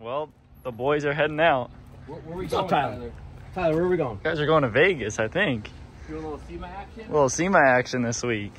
Well, the boys are heading out. Where, where are we What's up, going, Tyler? Tyler? Tyler, where are we going? You guys are going to Vegas, I think. Doing a little SEMA action? A little SEMA action this week.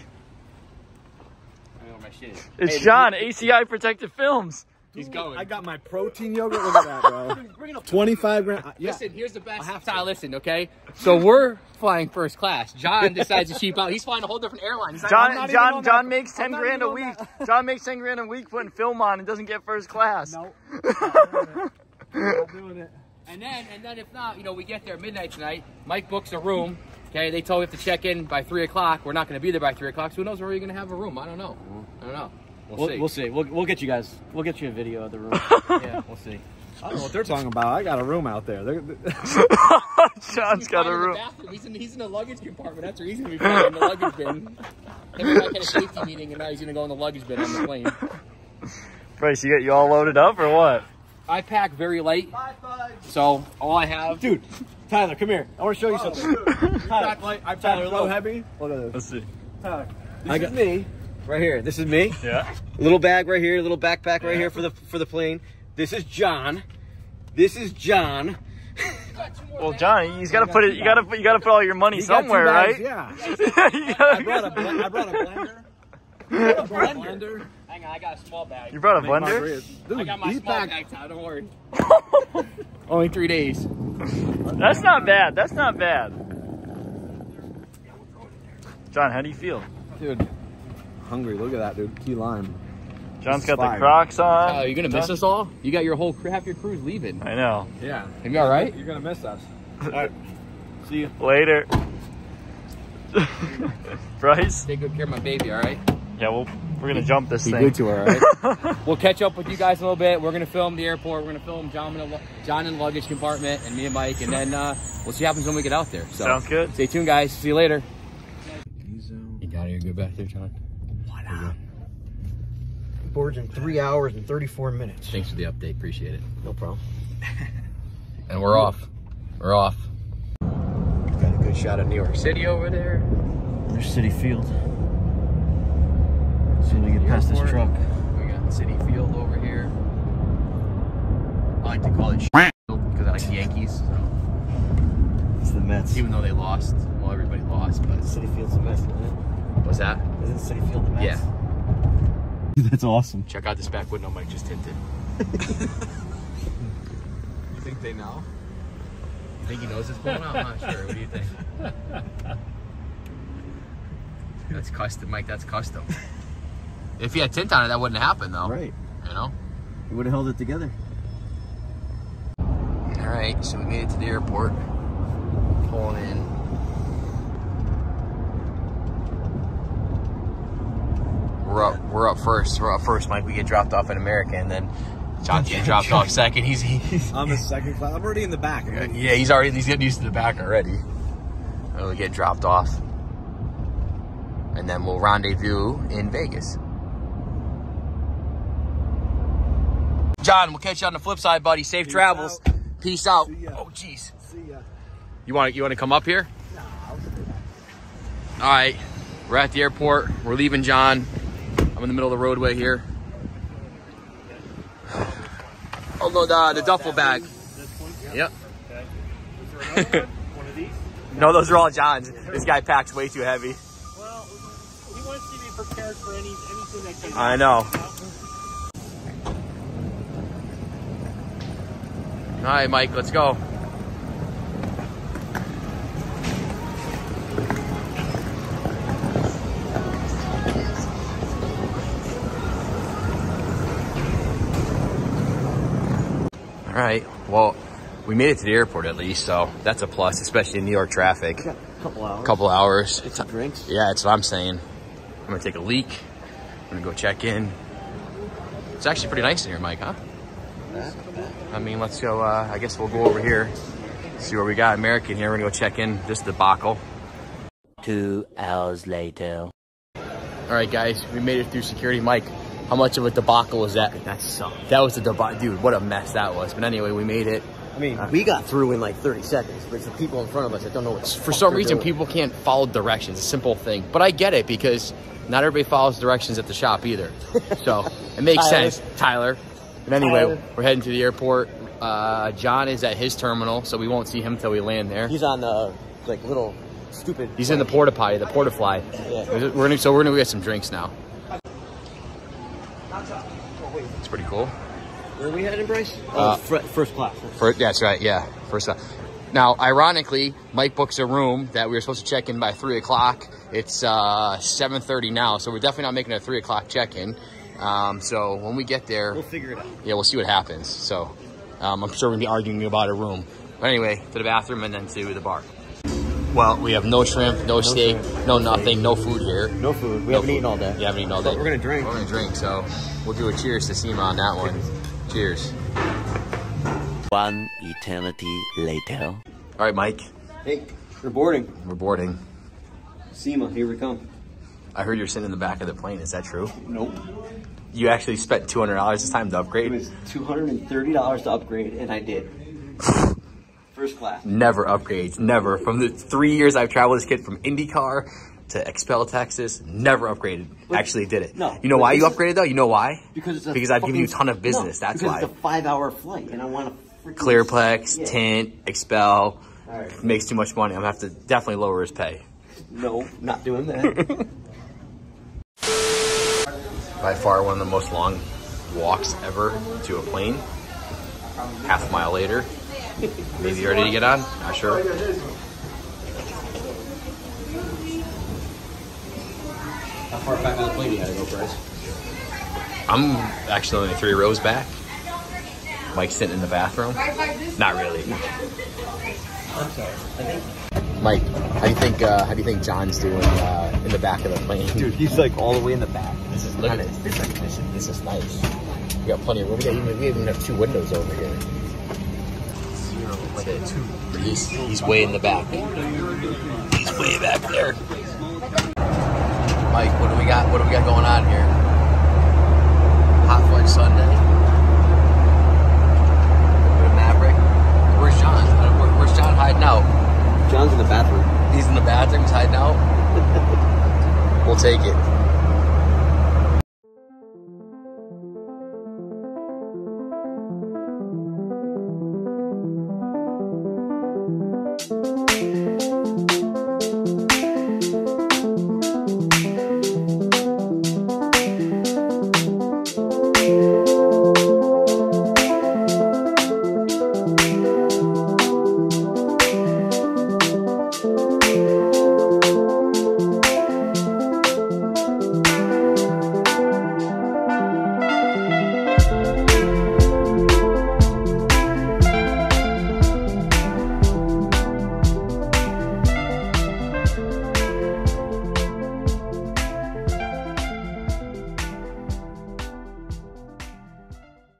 I know where my shit. It's Hey, John, ACI Protected Films. He's going. I got my protein yogurt. Look at that, bro. Bring it up. 25 grand. uh, Yeah. Listen, here's the best. have Tyler, listen, okay? So we're flying first class. John decides to cheap out. He's flying a whole different airline. He's John, I'm not even John, John that- makes ten grand a week. John makes ten grand a week putting film on and doesn't get first class. No. Not doing it. And then, and then if not, you know, we get there midnight tonight. Mike books a room. Okay, they told me we have to check in by three o'clock. We're not going to be there by three o'clock. So who knows where you're going to have a room? I don't know. I don't know. We'll, We'll, see. we'll see. We'll, we'll get you guys. We'll get you a video of the room. yeah, we'll see. I don't know what they're talking about. I got a room out there. They're, John's got a He's in room. He's in, he's in the luggage compartment. That's where he's going to be flying in the luggage bin. Him and Mike had a safety meeting, and now he's going to go in the luggage bin on the plane. Bryce, you get you all loaded up or what? I pack very light, so all I have. dude, Tyler, come here. I want to show you oh, something. Tyler, I Tyler, low heavy. Look at this. Let's see. Tyler, this is me. Right here. This is me. Yeah. Little bag right here. Little backpack right here for the for the plane. This is John. This is John. Well, John, he's got to put it. You got to put. You got to put all your money He somewhere, right? Yeah. You I gotta- brought a bl- I brought a blender. I brought a blender. Hang on, I got a small bag. You brought a blender? Dude, I got my small packed- bag, Tyler. Don't worry. Only three days. That's not bad. That's not bad. John, how do you feel? Dude, hungry. Look at that, dude. Key lime. John's got the Crocs on. Tyler, you gonna miss John- us all? You got your whole half your crew's leaving. I know. Yeah. You all right? You're gonna miss us. All right. See you. Later. Bryce? Take good care of my baby, all right? Yeah, well, we're gonna jump this Be thing. good to her, all right? we'll catch up with you guys in a little bit. We're gonna film the airport. We're gonna film John in the John in the luggage compartment and me and Mike, and then uh, we'll see what happens when we get out there. So Sounds good. stay tuned, guys. See you later. You got your good back there, John. Board's in three hours and 34 minutes. Thanks for the update. Appreciate it. No problem. And we're off. We're off. Got a good shot of New York City over there. There's Citi Field. As soon as we get past this Airport. truck. We got Citi Field over here. I like to call it Field because I like the Yankees, It's the Mets. even though they lost. Well, everybody lost, but Citi Field's the Mets, isn't it? what's that? Isn't Citi Field the Mets? Yeah. That's awesome. Check out this back window Mike just tinted. You think they know? You think he knows it's going out? I'm not sure. What do you think? That's custom, Mike. That's custom. If he had tint on it, that wouldn't happen, though. Right. You know. He would have held it together. All right, so we made it to the airport. Pulling in. We're up. We're up first. We're up first, Mike. We get dropped off in America, and then John's getting dropped off second. He's he, I'm a second class. I'm already in the back. yeah, he's already he's getting used to the back already. And we get dropped off, and then we'll rendezvous in Vegas. John, we'll catch you on the flip side, buddy. Safe Peace travels. out. Peace out. See ya. Oh, jeez. See ya. You want you want to come up here? All right, we're at the airport. We're leaving John. I'm in the middle of the roadway here. Oh no, the, the duffel bag. Yep. One of these? No, those are all John's. This guy packs way too heavy. Well, he wants to be prepared for any anything that can I know. All right, Mike, let's go. All right. Well, we made it to the airport at least, so that's a plus, especially in New York traffic. A couple hours. Couple hours. Get some drinks. Yeah, that's what I'm saying. I'm gonna take a leak. I'm gonna go check in. It's actually pretty nice in here, Mike, huh? I mean, let's go. Uh, I guess we'll go over here, see what we got. American here. We're gonna go check in this debacle. Two hours later. All right, guys, we made it through security. Mike, how much of a debacle was that? That sucked. That was a debacle, dude. What a mess that was. But anyway, we made it. I mean, we got through in like 30 seconds, but it's the people in front of us that don't know what. the For fuck some reason, doing. people can't follow directions. It's a simple thing. But I get it because not everybody follows directions at the shop either. So it makes Tyler. sense, Tyler. But anyway, Tyler. we're heading to the airport. Uh, John is at his terminal, so we won't see him till we land there. He's on the like little stupid. He's in the porta potty, the porta fly. Yeah. We're gonna so we're gonna go get some drinks now. It's pretty cool. Where are we headed, Bryce? Uh, oh, fr- first class. For, that's right, yeah. First up. Now, ironically, Mike books a room that we were supposed to check in by three o'clock. It's uh, seven thirty now, so we're definitely not making a three o'clock check in. Um, so when we get there, We'll figure it out. yeah, we'll see what happens. So um, I'm sure we're gonna be arguing about a room. But anyway, to the bathroom and then to the bar. Well, we have no shrimp, no, steak, no nothing, no food here. No food. We No haven't food. eaten all day. You haven't eaten all But day. we're gonna drink. We're gonna drink. So we'll do a cheers to SEMA on that one. Cheers. One eternity later. All right, Mike. Hey, we're boarding. We're boarding. SEMA, here we come. I heard you're sitting in the back of the plane. Is that true? Nope. You actually spent two hundred dollars this time to upgrade. It was two hundred and thirty dollars to upgrade, and I did. First class. Never upgrades. Never. From the three years I've traveled this kid from IndyCar to XPEL, Texas, never upgraded. Actually did it. no, You know why you upgraded though? You know why? Because it's a because I've given you a ton of business. No, That's because why. It's a five-hour flight, and I want to. Clearplex, Yeah. Tint, XPEL. All right. Makes too much money. I'm gonna have to definitely lower his pay. No, not doing that. By far one of the most long walks ever to a plane. Half a mile later. Maybe you're ready to get on? Not sure. How far back on the plane you gotta go, Bryce? I'm actually only three rows back. Mike's sitting in the bathroom. Not really. I'm sorry. Mike, how do you think? Uh, how do you think John's doing uh, in the back of the plane? Dude, he's like all the way in the back. this is look at this. This, is- this, is, this is nice. We got plenty of room. We, got even, we even have two windows over here. Two. He's he's way in the back. He's way back there. Mike, what do we got? What do we got going on here? Hot Fudge Sunday. Maverick. Where's John? Where's John hiding out? John's in the bathroom. He's in the bathroom. He's hiding out. we'll take it.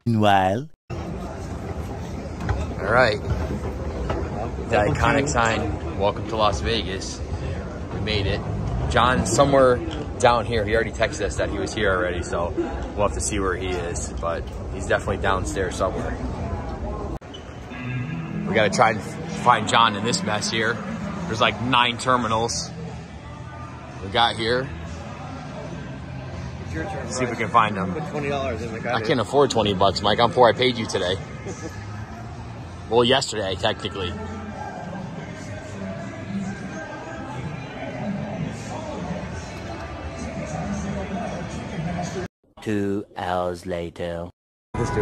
Meanwhile, All right. The iconic sign, welcome to Las Vegas. We made it. John, somewhere down here. He already texted us that he was here already, so we'll have to see where he is. But he's definitely downstairs somewhere. We gotta try and find John in this mess here. There's like nine terminals. We got here. It's your turn. See if we can find them. Put twenty dollars in the I can't afford 20 bucks, Mike. I'm poor. I paid you today. well, yesterday, technically. two hours later. This dude.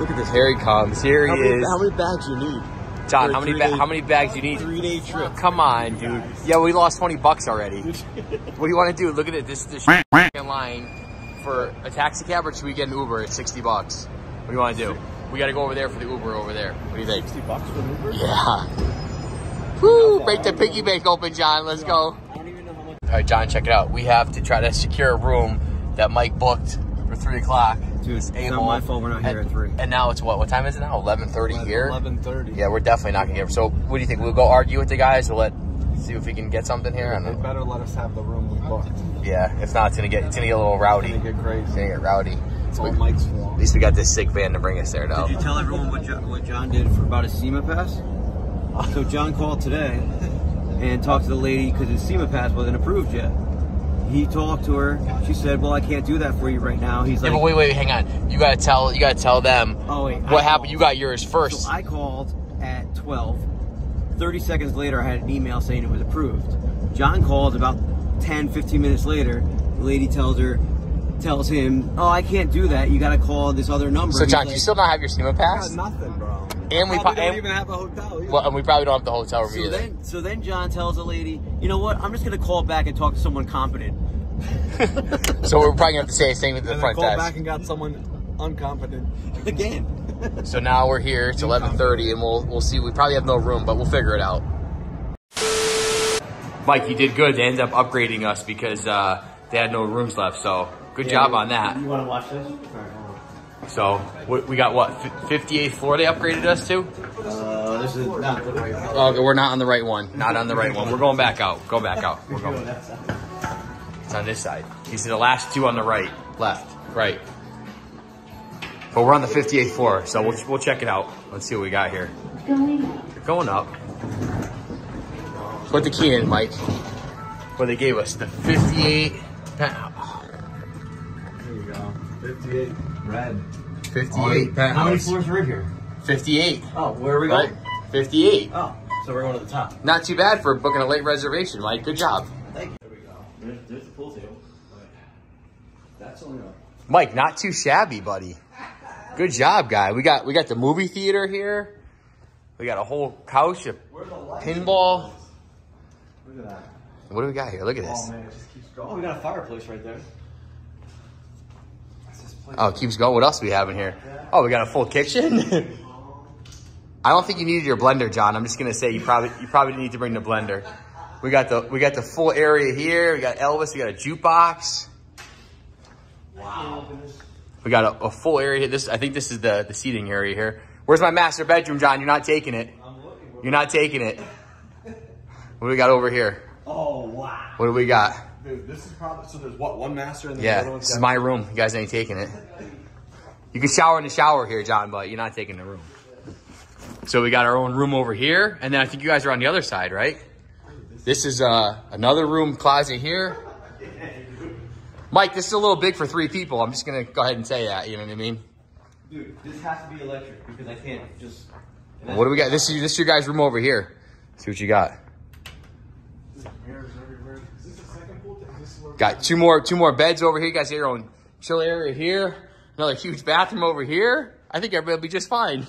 Look at this. Here he comes. Here he How many, is. how many bags you need? John, how many ba- three-day- how many bags you need? Three day trip. Come on, dude. Yeah, we lost 20 bucks already. what do you want to do? Look at it. This this in line for a taxi cab, or should we get an Uber at 60 bucks? What do you want to do? We got to go over there for the Uber over there. What do you think? Sixty bucks for an Uber? Yeah. Woo! Break the piggy bank open, John. Let's go. I don't even know how much. All right, John, check it out. We have to try to secure a room that Mike booked for three o'clock. Dude, It's it's not my fault we're not here and, at three. And now it's what? What time is it now? Eleven thirty here. Eleven thirty. Yeah, we're definitely not gonna get. So, what do you think? We'll go argue with the guys, or let See if we can get something here. I They don't better let us have the room we booked. Yeah, if not, it's gonna get it's gonna get a little rowdy. It's gonna get crazy. It's gonna get rowdy. It's all Mike's fault. At least we got this sick van to bring us there, though. Did you tell everyone what John, what John did for about his SEMA pass? So John called today and talked to the lady because his SEMA pass wasn't approved yet. He talked to her. She said, "Well, I can't do that for you right now." He's Yeah, like, but wait, wait, hang on. You gotta tell you gotta tell them "Oh wait, what I happened. called." You got yours first. So I called at 12. 30 seconds later, I had an email saying it was approved. John called about 10, 15 minutes later. The lady tells her, tells him, "Oh, I can't do that. You got to call this other number." so, He's John, do you still not have your SEMA pass? nothing, bro. And we Probably pro- don't and- even have a hotel. either. Well, and we probably don't have the hotel room So either. then, so then John tells the lady, "You know what? I'm just gonna call back and talk to someone competent." so we're probably gonna have to say the same at the and then front called desk. back and got someone uncompetent. Again. So now we're here. It's 11:30, and we'll we'll see. We probably have no room, but we'll figure it out. Mike, you did good. They ended up upgrading us because uh, they had no rooms left. So good job on that. You want to watch this? So we, we got what? fif- 58th floor. They upgraded us to. Uh, this is not the right. one. Oh, we're not on the right one. Not on the right one. We're going back out. Go back out. We're going. It's on this side. These are the last two on the right, left, right. But we're on the 58th floor, so we'll, we'll check it out. Let's see what we got here. You're going up. Put the key in, Mike. What they gave us, the 58 pa- There you go. 58 red. 58 How many floors are in here? 58, Oh, where are we right? going? 58. Oh, so we're going to the top. Not too bad for booking a late reservation, Mike. Good job. Thank you. There we go. There's, there's the pool table. That's only a Mike, not too shabby, buddy. Good job, guy. We got we got the movie theater here. We got a whole couch, a pinball. Look at that. What do we got here? Look at oh, this. Oh man, it just keeps going. Oh, we got a fireplace right there. That's this place. Oh, it keeps going. What else do we have in here? Oh, we got a full kitchen. I don't think you needed your blender, John. I'm just gonna say you probably you probably need to bring the blender. We got the we got the full area here. We got Elvis. We got a jukebox. Wow. We got a, a full area. here. This I think this is the the seating area here. Where's my master bedroom, John? You're not taking it. You're not taking it. What do we got over here? Oh, wow. What do we got? Dude, this is probably so. There's what one master and then the other Yeah, one's this is my room. You guys ain't taking it. You can shower in the shower here, John, but you're not taking the room. So we got our own room over here, and then I think you guys are on the other side, right? This is uh, another room closet here. Mike, this is a little big for three people. I'm just gonna go ahead and say that. You know what I mean? Dude, this has to be electric because I can't just. What do we got? This is this is your guys' room over here. See what you got. Mirrors everywhere. Is this the second pool? Is this where Got two more two more beds over here. You guys your own chill area here. Another huge bathroom over here. I think everybody will be just fine.